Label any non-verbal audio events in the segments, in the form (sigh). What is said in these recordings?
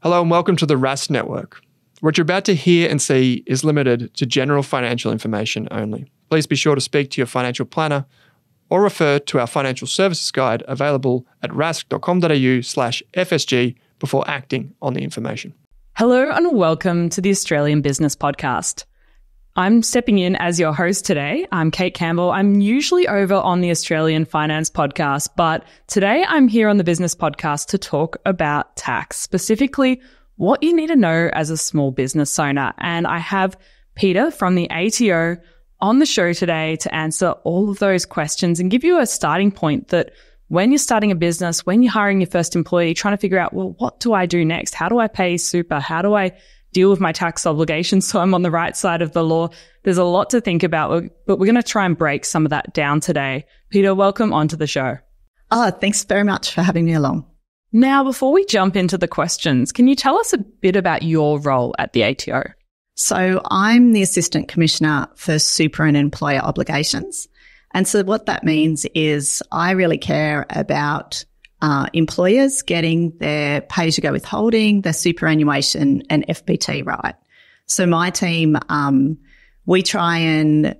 Hello and welcome to the Rask Network. What you're about to hear and see is limited to general financial information only. Please be sure to speak to your financial planner or refer to our financial services guide available at rask.com.au slash FSG before acting on the information. Hello and welcome to the Australian Business Podcast. I'm stepping in as your host today. I'm Kate Campbell. I'm usually over on the Australian Finance Podcast, but today I'm here on the Business Podcast to talk about tax, specifically what you need to know as a small business owner. And I have Peta from the ATO on the show today to answer all of those questions and give you a starting point that when you're starting a business, when you're hiring your first employee, trying to figure out, well, what do I do next? How do I pay super? How do I deal with my tax obligations so I'm on the right side of the law. There's a lot to think about, but we're going to try and break some of that down today. Peta, welcome onto the show. Oh, thanks very much for having me along. Now, before we jump into the questions, can you tell us a bit about your role at the ATO? So I'm the Assistant Commissioner for Super and Employer Obligations. And so what that means is I really care about uh, employers getting their pay to go withholding, their superannuation and FBT right. So my team, um, we try and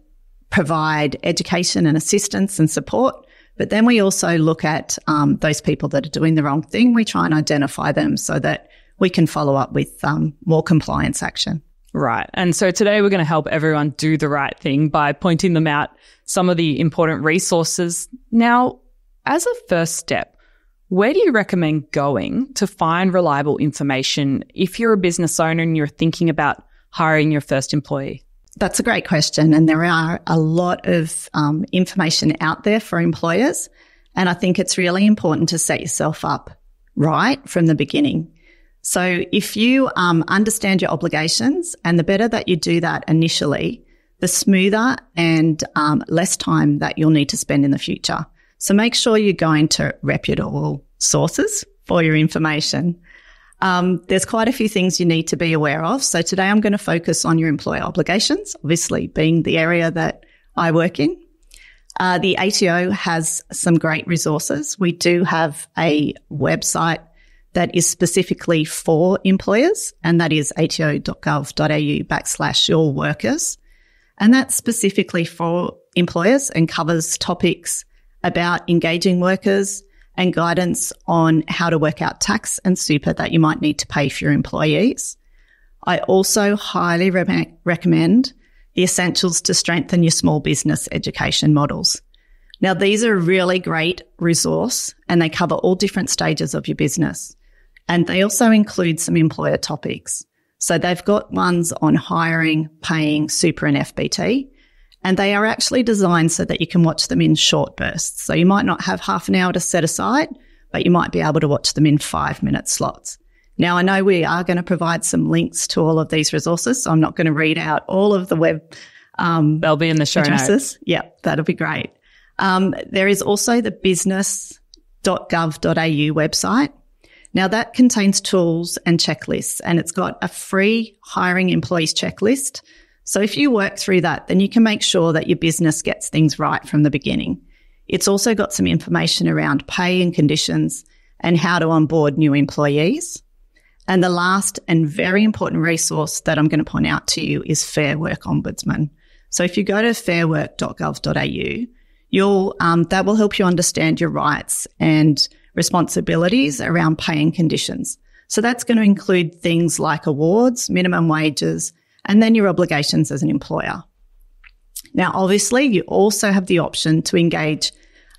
provide education and assistance and support. But then we also look at um, those people that are doing the wrong thing. We try and identify them so that we can follow up with um, more compliance action. Right. And so today we're going to help everyone do the right thing by pointing them out some of the important resources. Now, as a first step, where do you recommend going to find reliable information if you're a business owner and you're thinking about hiring your first employee? That's a great question. And there are a lot of um, information out there for employers. And I think it's really important to set yourself up right from the beginning. So if you um, understand your obligations and the better that you do that initially, the smoother and um, less time that you'll need to spend in the future. So make sure you're going to reputable sources for your information. Um, there's quite a few things you need to be aware of. So today I'm going to focus on your employer obligations, obviously being the area that I work in. Uh, the ATO has some great resources. We do have a website that is specifically for employers, and that is ato.gov.au backslash your workers. And that's specifically for employers and covers topics about engaging workers and guidance on how to work out tax and super that you might need to pay for your employees. I also highly re- recommend the essentials to strengthen your small business education models. Now, these are a really great resource and they cover all different stages of your business. And they also include some employer topics. So they've got ones on hiring, paying, super and FBT. And they are actually designed so that you can watch them in short bursts. So you might not have half an hour to set aside, but you might be able to watch them in five minute slots. Now, I know we are going to provide some links to all of these resources, so I'm not going to read out all of the web. Um, They'll be in the show addresses. notes. Yeah, that'll be great. Um, there is also the business.gov.au website. Now that contains tools and checklists and it's got a free hiring employees checklist so if you work through that, then you can make sure that your business gets things right from the beginning. It's also got some information around pay and conditions and how to onboard new employees. And the last and very important resource that I'm going to point out to you is Fair Work Ombudsman. So if you go to fairwork.gov.au, you'll um, that will help you understand your rights and responsibilities around pay and conditions. So that's going to include things like awards, minimum wages, and then your obligations as an employer. Now, obviously, you also have the option to engage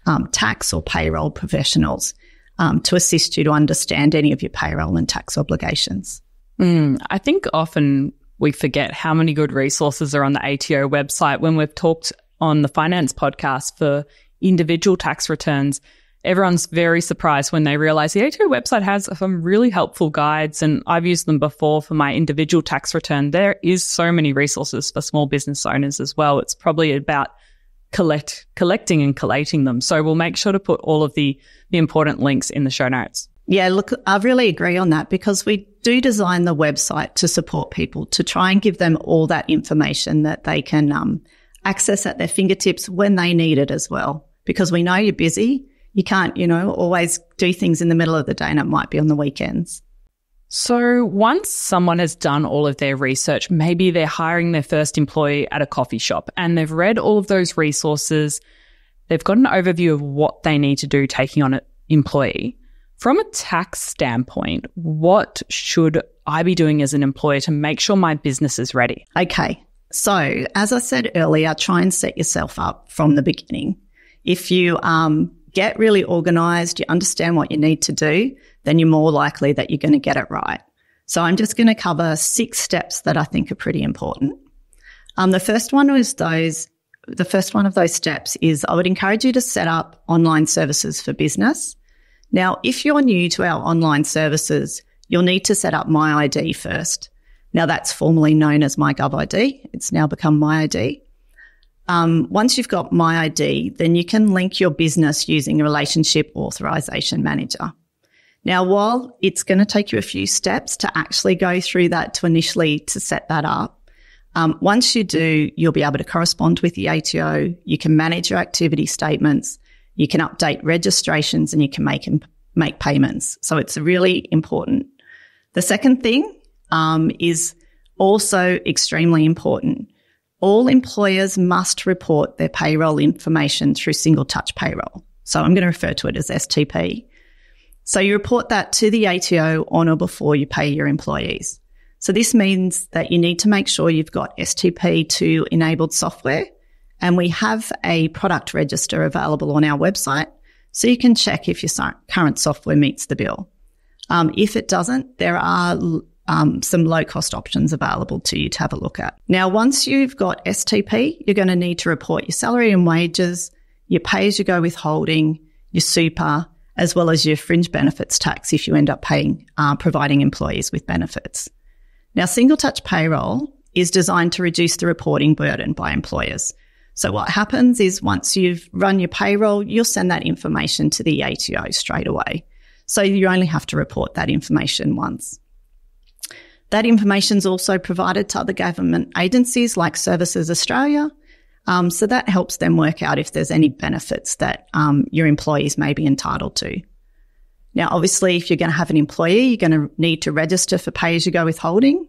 um, tax or payroll professionals um, to assist you to understand any of your payroll and tax obligations. Mm, I think often we forget how many good resources are on the ATO website when we've talked on the finance podcast for individual tax returns everyone's very surprised when they realize the ATO website has some really helpful guides and I've used them before for my individual tax return. There is so many resources for small business owners as well. It's probably about collect collecting and collating them. So we'll make sure to put all of the the important links in the show notes. Yeah, look, I really agree on that because we do design the website to support people to try and give them all that information that they can um, access at their fingertips when they need it as well. Because we know you're busy you can't, you know, always do things in the middle of the day and it might be on the weekends. So, once someone has done all of their research, maybe they're hiring their first employee at a coffee shop and they've read all of those resources, they've got an overview of what they need to do taking on an employee. From a tax standpoint, what should I be doing as an employer to make sure my business is ready? Okay. So, as I said earlier, try and set yourself up from the beginning. If you um, get really organized, you understand what you need to do, then you're more likely that you're going to get it right. So I'm just going to cover six steps that I think are pretty important. Um, the first one is those, the first one of those steps is I would encourage you to set up online services for business. Now, if you're new to our online services, you'll need to set up My ID first. Now that's formerly known as MyGovID. It's now become MyID. Um, once you've got My ID, then you can link your business using a relationship authorization manager. Now, while it's going to take you a few steps to actually go through that to initially to set that up, um, once you do, you'll be able to correspond with the ATO. You can manage your activity statements. You can update registrations and you can make make payments. So it's really important. The second thing um, is also extremely important. All employers must report their payroll information through single touch payroll. So I'm going to refer to it as STP. So you report that to the ATO on or before you pay your employees. So this means that you need to make sure you've got STP2 enabled software and we have a product register available on our website so you can check if your current software meets the bill. Um, if it doesn't, there are um, some low cost options available to you to have a look at. Now, once you've got STP, you're going to need to report your salary and wages, your pay as you go withholding, your super, as well as your fringe benefits tax if you end up paying, uh, providing employees with benefits. Now, single touch payroll is designed to reduce the reporting burden by employers. So what happens is once you've run your payroll, you'll send that information to the ATO straight away. So you only have to report that information once. That information is also provided to other government agencies like Services Australia um, so that helps them work out if there's any benefits that um, your employees may be entitled to. Now, obviously, if you're going to have an employee, you're going to need to register for pay as you go withholding.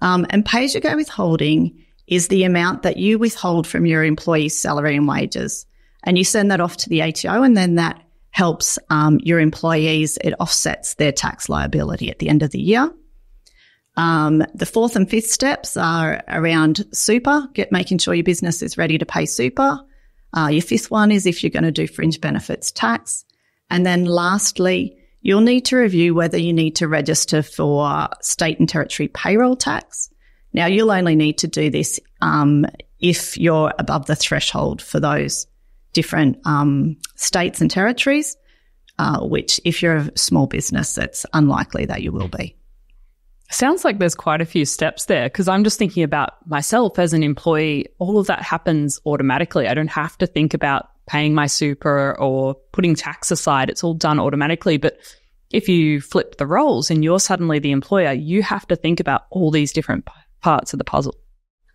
Um, and pay as you go withholding is the amount that you withhold from your employee's salary and wages. And you send that off to the ATO, and then that helps um, your employees. It offsets their tax liability at the end of the year. Um, the fourth and fifth steps are around super, get making sure your business is ready to pay super. Uh, your fifth one is if you're going to do fringe benefits tax. And then lastly, you'll need to review whether you need to register for state and territory payroll tax. Now, you'll only need to do this um, if you're above the threshold for those different um, states and territories, uh, which if you're a small business, it's unlikely that you will be. Sounds like there's quite a few steps there because I'm just thinking about myself as an employee. All of that happens automatically. I don't have to think about paying my super or putting tax aside. It's all done automatically. But if you flip the roles and you're suddenly the employer, you have to think about all these different parts of the puzzle.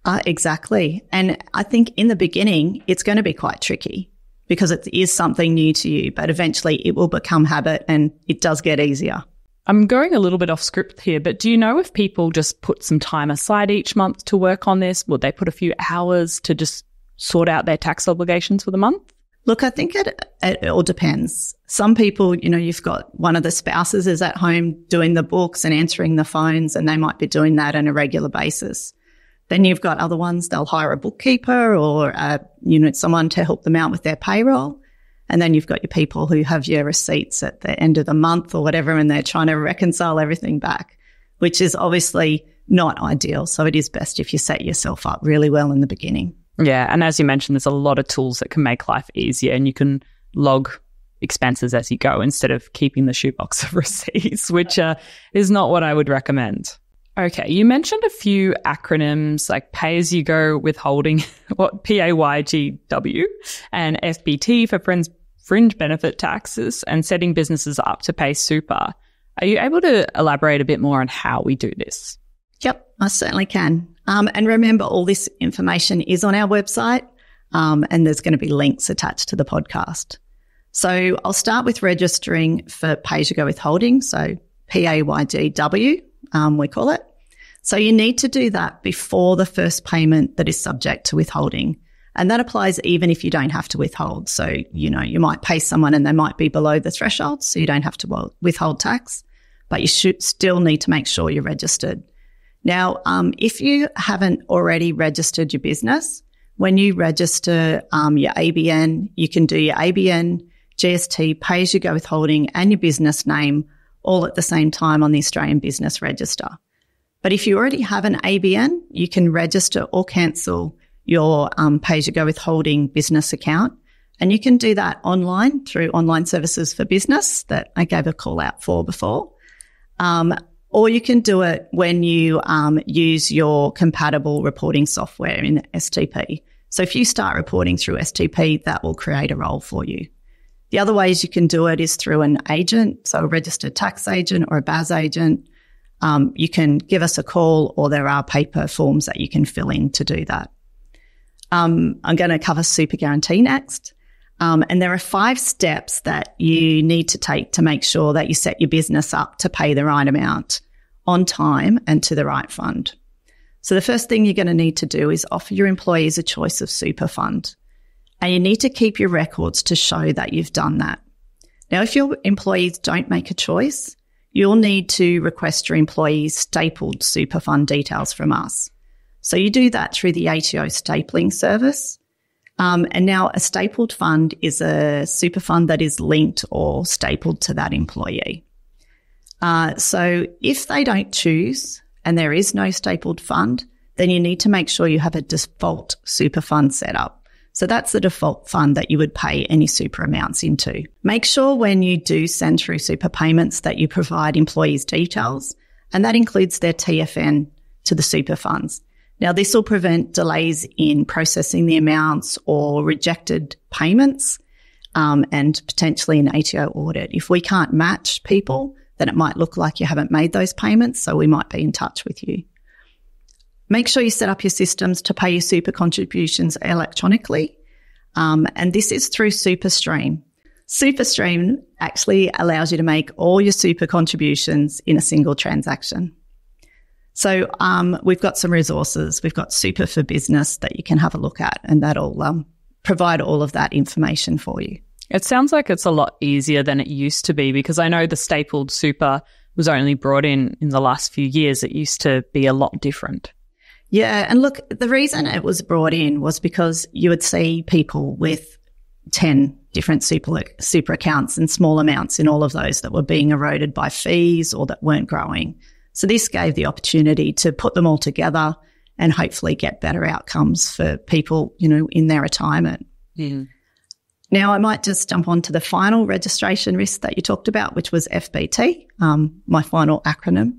Uh, exactly. And I think in the beginning, it's going to be quite tricky because it is something new to you, but eventually it will become habit and it does get easier. I'm going a little bit off script here, but do you know if people just put some time aside each month to work on this? Would they put a few hours to just sort out their tax obligations for the month? Look, I think it, it all depends. Some people, you know, you've got one of the spouses is at home doing the books and answering the phones, and they might be doing that on a regular basis. Then you've got other ones, they'll hire a bookkeeper or, uh, you know, someone to help them out with their payroll. And then you've got your people who have your receipts at the end of the month or whatever, and they're trying to reconcile everything back, which is obviously not ideal. So it is best if you set yourself up really well in the beginning. Yeah. And as you mentioned, there's a lot of tools that can make life easier and you can log expenses as you go instead of keeping the shoebox (laughs) of receipts, which uh, is not what I would recommend. Okay, you mentioned a few acronyms like pay as you go withholding, (laughs) what P A Y G W, and FBT for fringe, fringe benefit taxes, and setting businesses up to pay super. Are you able to elaborate a bit more on how we do this? Yep, I certainly can. Um, and remember, all this information is on our website, um, and there's going to be links attached to the podcast. So I'll start with registering for pay as you go withholding. So PAYGW, um, we call it. So you need to do that before the first payment that is subject to withholding. And that applies even if you don't have to withhold. So, you know, you might pay someone and they might be below the threshold, so you don't have to withhold tax, but you should still need to make sure you're registered. Now, um, if you haven't already registered your business, when you register um, your ABN, you can do your ABN, GST, pay as you go withholding, and your business name all at the same time on the Australian Business Register. But if you already have an ABN, you can register or cancel your um, pay you go withholding business account. And you can do that online through online services for business that I gave a call out for before. Um, or you can do it when you um, use your compatible reporting software in STP. So if you start reporting through STP, that will create a role for you. The other ways you can do it is through an agent, so a registered tax agent or a BAS agent um, you can give us a call or there are paper forms that you can fill in to do that. Um, I'm going to cover super guarantee next. Um, and there are five steps that you need to take to make sure that you set your business up to pay the right amount on time and to the right fund. So the first thing you're going to need to do is offer your employees a choice of super fund. And you need to keep your records to show that you've done that. Now, if your employees don't make a choice, you'll need to request your employees stapled super fund details from us. So you do that through the ATO stapling service. Um, and now a stapled fund is a super fund that is linked or stapled to that employee. Uh, so if they don't choose and there is no stapled fund, then you need to make sure you have a default super fund set up. So that's the default fund that you would pay any super amounts into. Make sure when you do send through super payments that you provide employees details and that includes their TFN to the super funds. Now this will prevent delays in processing the amounts or rejected payments um, and potentially an ATO audit. If we can't match people, then it might look like you haven't made those payments. So we might be in touch with you. Make sure you set up your systems to pay your super contributions electronically. Um, and this is through SuperStream. SuperStream actually allows you to make all your super contributions in a single transaction. So um, we've got some resources. We've got Super for Business that you can have a look at, and that'll um, provide all of that information for you. It sounds like it's a lot easier than it used to be because I know the stapled super was only brought in in the last few years. It used to be a lot different. Yeah. And look, the reason it was brought in was because you would see people with 10 different super, super accounts and small amounts in all of those that were being eroded by fees or that weren't growing. So this gave the opportunity to put them all together and hopefully get better outcomes for people, you know, in their retirement. Yeah. Now, I might just jump on to the final registration risk that you talked about, which was FBT, um, my final acronym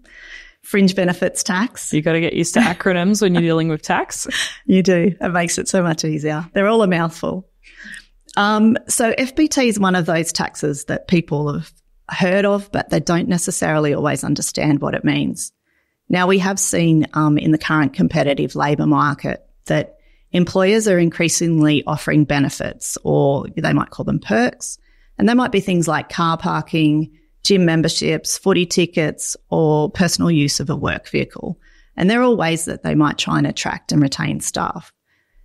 fringe benefits tax. You got to get used to (laughs) acronyms when you're dealing with tax. You do. It makes it so much easier. They're all a mouthful. Um, so FBT is one of those taxes that people have heard of, but they don't necessarily always understand what it means. Now we have seen um, in the current competitive labour market that employers are increasingly offering benefits, or they might call them perks, and they might be things like car parking, gym memberships, footy tickets, or personal use of a work vehicle. And there are all ways that they might try and attract and retain staff.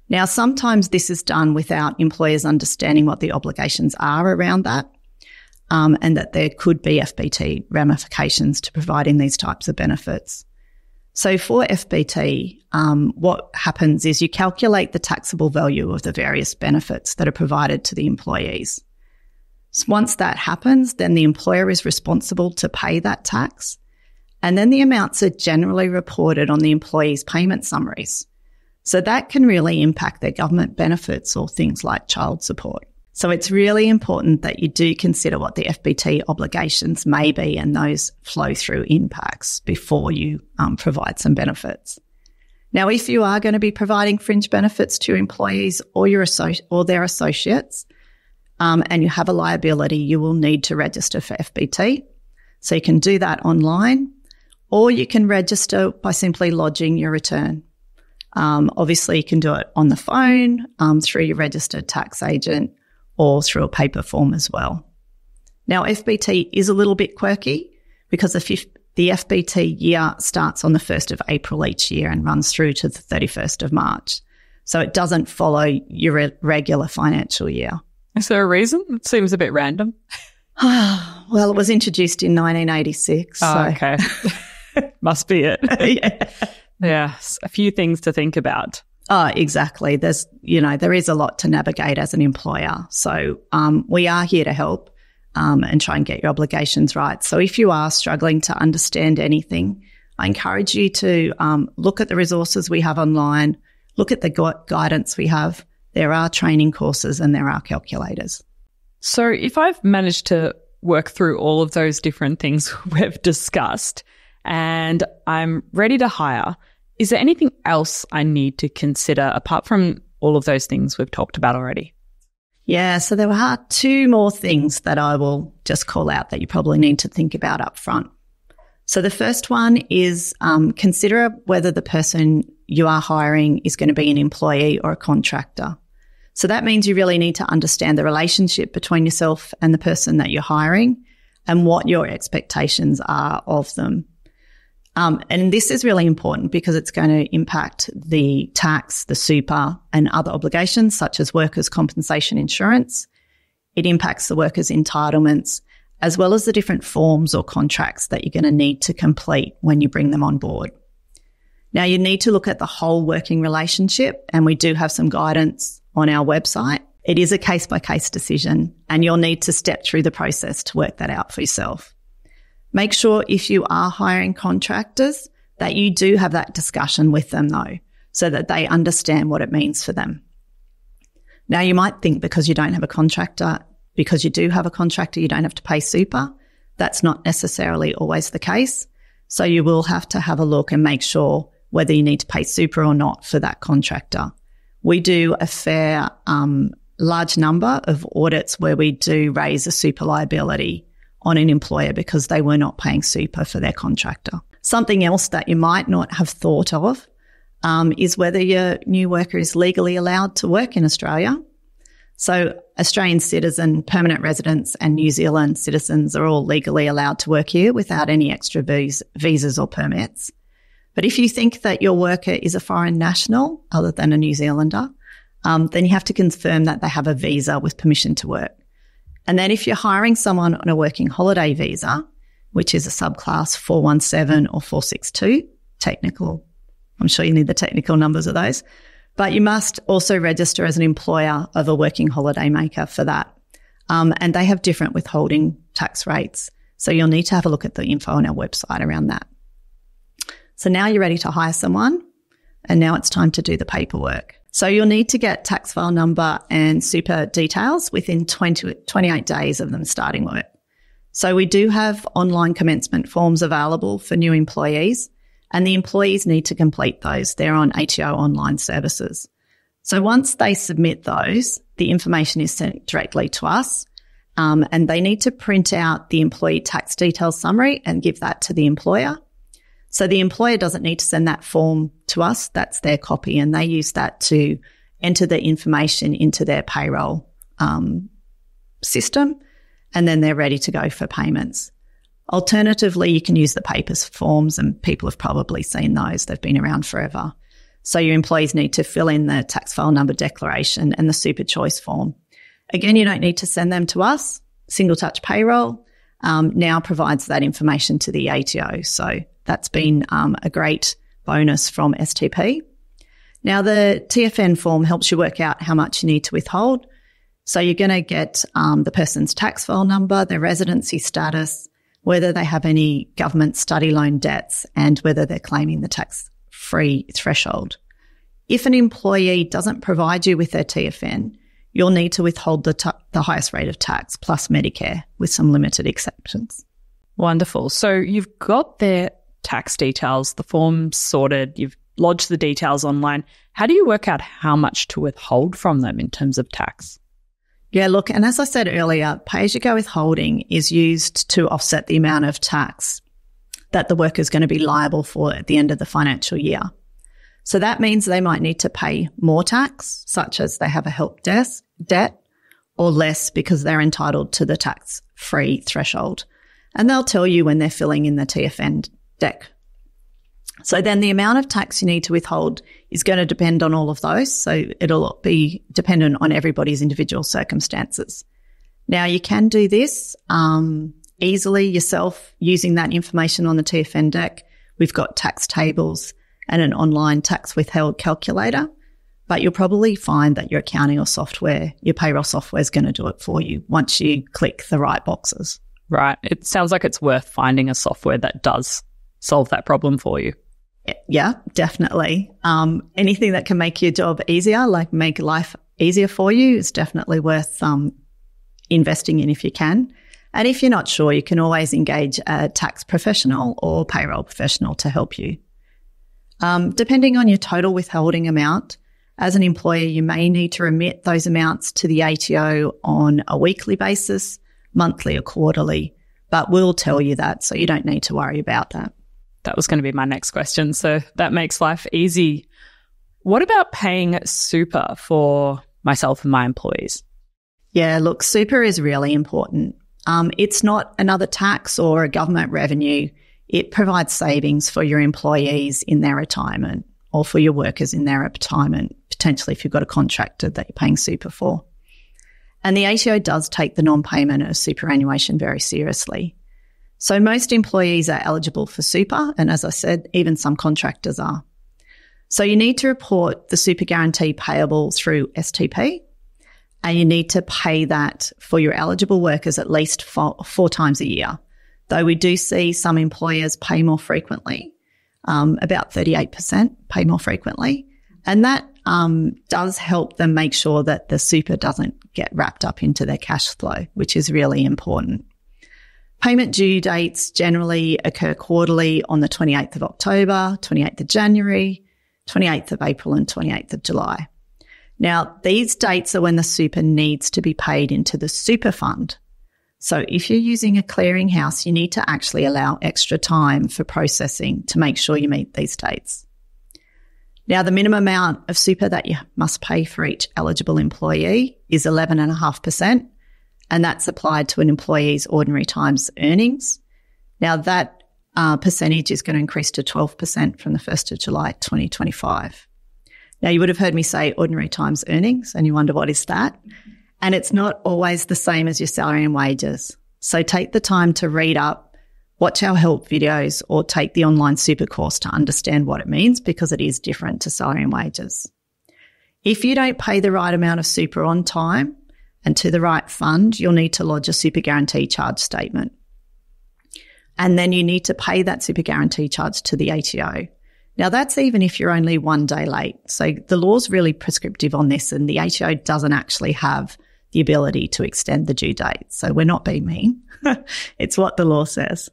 Now, sometimes this is done without employers understanding what the obligations are around that. Um, and that there could be FBT ramifications to providing these types of benefits. So for FBT, um, what happens is you calculate the taxable value of the various benefits that are provided to the employees. Once that happens, then the employer is responsible to pay that tax. And then the amounts are generally reported on the employee's payment summaries. So that can really impact their government benefits or things like child support. So it's really important that you do consider what the FBT obligations may be and those flow through impacts before you um, provide some benefits. Now, if you are going to be providing fringe benefits to employees or your or their associates, um, and you have a liability, you will need to register for FBT. So you can do that online or you can register by simply lodging your return. Um, obviously, you can do it on the phone, um, through your registered tax agent, or through a paper form as well. Now, FBT is a little bit quirky because the, fif- the FBT year starts on the 1st of April each year and runs through to the 31st of March. So it doesn't follow your re- regular financial year. Is there a reason? It seems a bit random. (sighs) well, it was introduced in 1986. Oh, so. okay. (laughs) Must be it. (laughs) yeah. yeah, a few things to think about. Oh, exactly. There's, you know, there is a lot to navigate as an employer. So um, we are here to help um, and try and get your obligations right. So if you are struggling to understand anything, I encourage you to um, look at the resources we have online, look at the gu- guidance we have. There are training courses and there are calculators. So if I've managed to work through all of those different things (laughs) we've discussed and I'm ready to hire, is there anything else I need to consider apart from all of those things we've talked about already? Yeah, so there are two more things that I will just call out that you probably need to think about up front. So the first one is um, consider whether the person you are hiring is going to be an employee or a contractor. So that means you really need to understand the relationship between yourself and the person that you're hiring and what your expectations are of them. Um, and this is really important because it's going to impact the tax, the super, and other obligations such as workers' compensation insurance. It impacts the workers' entitlements, as well as the different forms or contracts that you're going to need to complete when you bring them on board. Now, you need to look at the whole working relationship, and we do have some guidance on our website. It is a case by case decision, and you'll need to step through the process to work that out for yourself. Make sure if you are hiring contractors that you do have that discussion with them though, so that they understand what it means for them. Now you might think because you don't have a contractor, because you do have a contractor, you don't have to pay super. That's not necessarily always the case. So you will have to have a look and make sure whether you need to pay super or not for that contractor. We do a fair, um, large number of audits where we do raise a super liability on an employer because they were not paying super for their contractor. Something else that you might not have thought of um, is whether your new worker is legally allowed to work in Australia. So Australian citizen, permanent residents and New Zealand citizens are all legally allowed to work here without any extra vis- visas or permits. But if you think that your worker is a foreign national other than a New Zealander, um, then you have to confirm that they have a visa with permission to work. And then if you're hiring someone on a working holiday visa, which is a subclass 417 or 462, technical, I'm sure you need the technical numbers of those, but you must also register as an employer of a working holiday maker for that. Um, and they have different withholding tax rates. So you'll need to have a look at the info on our website around that. So now you're ready to hire someone and now it's time to do the paperwork. So you'll need to get tax file number and super details within 20, 28 days of them starting work. So we do have online commencement forms available for new employees and the employees need to complete those. They're on ATO online services. So once they submit those, the information is sent directly to us. Um, and they need to print out the employee tax details summary and give that to the employer. So the employer doesn't need to send that form to us. That's their copy and they use that to enter the information into their payroll um, system and then they're ready to go for payments. Alternatively, you can use the papers forms and people have probably seen those. They've been around forever. So your employees need to fill in the tax file number declaration and the super choice form. Again, you don't need to send them to us. Single touch payroll um, now provides that information to the ATO. So that's been um, a great bonus from STP. Now the TFN form helps you work out how much you need to withhold. So you're going to get um, the person's tax file number, their residency status, whether they have any government study loan debts, and whether they're claiming the tax free threshold. If an employee doesn't provide you with their TFN, you'll need to withhold the, t- the highest rate of tax plus Medicare with some limited exceptions. Wonderful. So you've got their tax details, the forms sorted, you've lodged the details online. How do you work out how much to withhold from them in terms of tax? Yeah, look, and as I said earlier, pay as you go withholding is used to offset the amount of tax that the worker is going to be liable for at the end of the financial year. So that means they might need to pay more tax, such as they have a help desk debt, or less because they're entitled to the tax free threshold. and they'll tell you when they're filling in the TFN deck. So then the amount of tax you need to withhold is going to depend on all of those. So it'll be dependent on everybody's individual circumstances. Now you can do this um, easily yourself using that information on the TFN deck. We've got tax tables and an online tax withheld calculator, but you'll probably find that your accounting or software, your payroll software is going to do it for you once you click the right boxes. Right. It sounds like it's worth finding a software that does solve that problem for you. Yeah, definitely. Um, anything that can make your job easier, like make life easier for you, is definitely worth um, investing in if you can. And if you're not sure, you can always engage a tax professional or payroll professional to help you. Um, depending on your total withholding amount, as an employer, you may need to remit those amounts to the ATO on a weekly basis, monthly or quarterly, but we'll tell you that, so you don't need to worry about that. That was going to be my next question. So that makes life easy. What about paying super for myself and my employees? Yeah, look, super is really important. Um, it's not another tax or a government revenue. It provides savings for your employees in their retirement or for your workers in their retirement, potentially if you've got a contractor that you're paying super for. And the ATO does take the non-payment of superannuation very seriously. So most employees are eligible for super. And as I said, even some contractors are. So you need to report the super guarantee payable through STP and you need to pay that for your eligible workers at least four, four times a year. Though we do see some employers pay more frequently, um, about 38% pay more frequently. And that um, does help them make sure that the super doesn't get wrapped up into their cash flow, which is really important. Payment due dates generally occur quarterly on the 28th of October, 28th of January, 28th of April, and 28th of July. Now, these dates are when the super needs to be paid into the super fund. So if you're using a clearinghouse, you need to actually allow extra time for processing to make sure you meet these dates. Now, the minimum amount of super that you must pay for each eligible employee is 11.5%, and that's applied to an employee's ordinary times earnings. Now, that uh, percentage is going to increase to 12% from the 1st of July 2025. Now, you would have heard me say ordinary times earnings, and you wonder what is that? And it's not always the same as your salary and wages. So take the time to read up, watch our help videos, or take the online super course to understand what it means because it is different to salary and wages. If you don't pay the right amount of super on time and to the right fund, you'll need to lodge a super guarantee charge statement. And then you need to pay that super guarantee charge to the ATO. Now, that's even if you're only one day late. So the law's really prescriptive on this, and the ATO doesn't actually have the ability to extend the due date. So we're not being mean. (laughs) it's what the law says.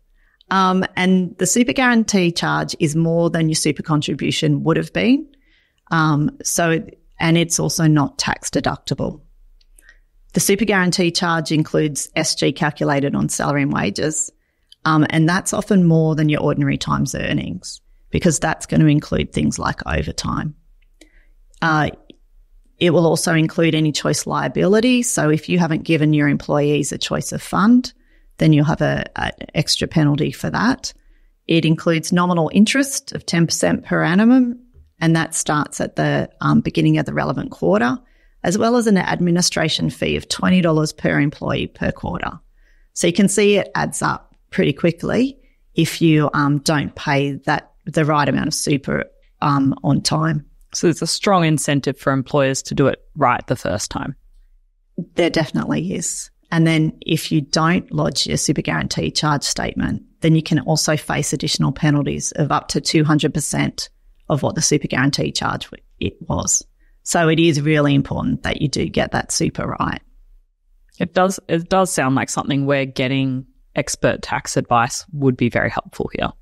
Um, and the super guarantee charge is more than your super contribution would have been. Um, so, and it's also not tax deductible. The super guarantee charge includes SG calculated on salary and wages. Um, and that's often more than your ordinary times earnings because that's going to include things like overtime. Uh, it will also include any choice liability. So if you haven't given your employees a choice of fund, then you'll have an extra penalty for that. It includes nominal interest of 10% per annum, and that starts at the um, beginning of the relevant quarter, as well as an administration fee of $20 per employee per quarter. So you can see it adds up pretty quickly if you um, don't pay that the right amount of super um, on time. So there's a strong incentive for employers to do it right the first time. There definitely is. And then if you don't lodge your super guarantee charge statement, then you can also face additional penalties of up to 200% of what the super guarantee charge it was. So it is really important that you do get that super right. It does it does sound like something where getting expert tax advice would be very helpful here.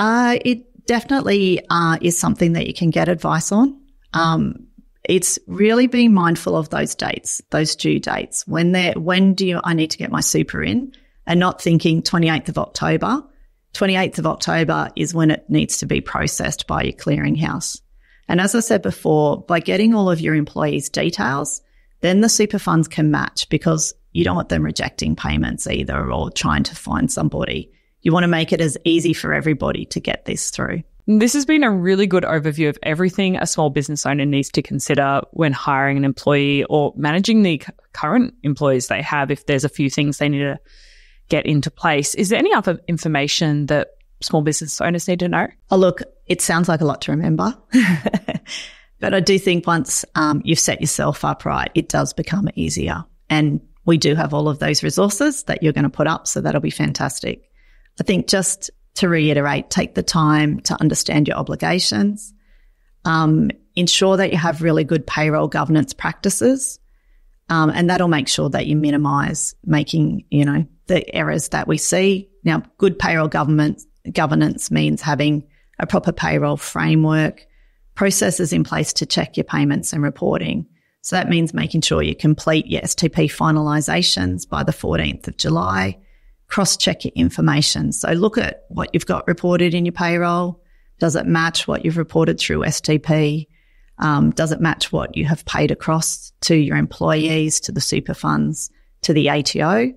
Uh, it definitely uh, is something that you can get advice on. Um, it's really being mindful of those dates, those due dates. When they when do you, I need to get my super in, and not thinking 28th of October. 28th of October is when it needs to be processed by your clearinghouse. And as I said before, by getting all of your employees' details, then the super funds can match because you don't want them rejecting payments either or trying to find somebody. You want to make it as easy for everybody to get this through. This has been a really good overview of everything a small business owner needs to consider when hiring an employee or managing the current employees they have if there's a few things they need to get into place. Is there any other information that small business owners need to know? Oh, look, it sounds like a lot to remember. (laughs) but I do think once um, you've set yourself up right, it does become easier. And we do have all of those resources that you're going to put up. So that'll be fantastic. I think just to reiterate, take the time to understand your obligations. Um, ensure that you have really good payroll governance practices. Um, and that'll make sure that you minimize making, you know, the errors that we see. Now, good payroll government governance means having a proper payroll framework, processes in place to check your payments and reporting. So that means making sure you complete your STP finalisations by the 14th of July, cross check your information. So look at what you've got reported in your payroll. Does it match what you've reported through STP? Um, does it match what you have paid across to your employees, to the super funds, to the ATO?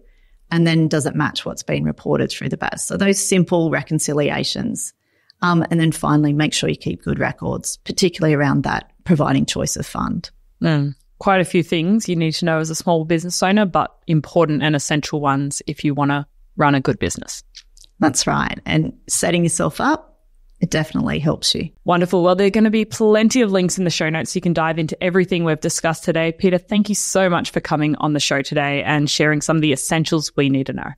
And then does it match what's been reported through the BAS? So those simple reconciliations. Um, and then finally, make sure you keep good records, particularly around that providing choice of fund. Mm quite a few things you need to know as a small business owner, but important and essential ones if you want to run a good business. That's right. And setting yourself up, it definitely helps you. Wonderful. Well, there are going to be plenty of links in the show notes. So you can dive into everything we've discussed today. Peta, thank you so much for coming on the show today and sharing some of the essentials we need to know.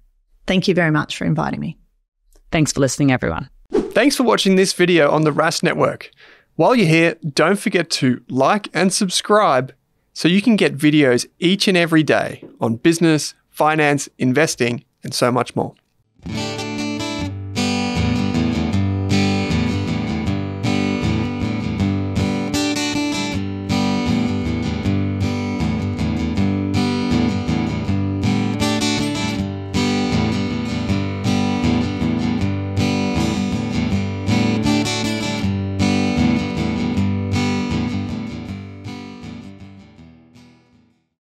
Thank you very much for inviting me. Thanks for listening, everyone. Thanks for watching this video on the Rask Network. While you're here, don't forget to like and subscribe so you can get videos each and every day on business, finance, investing, and so much more.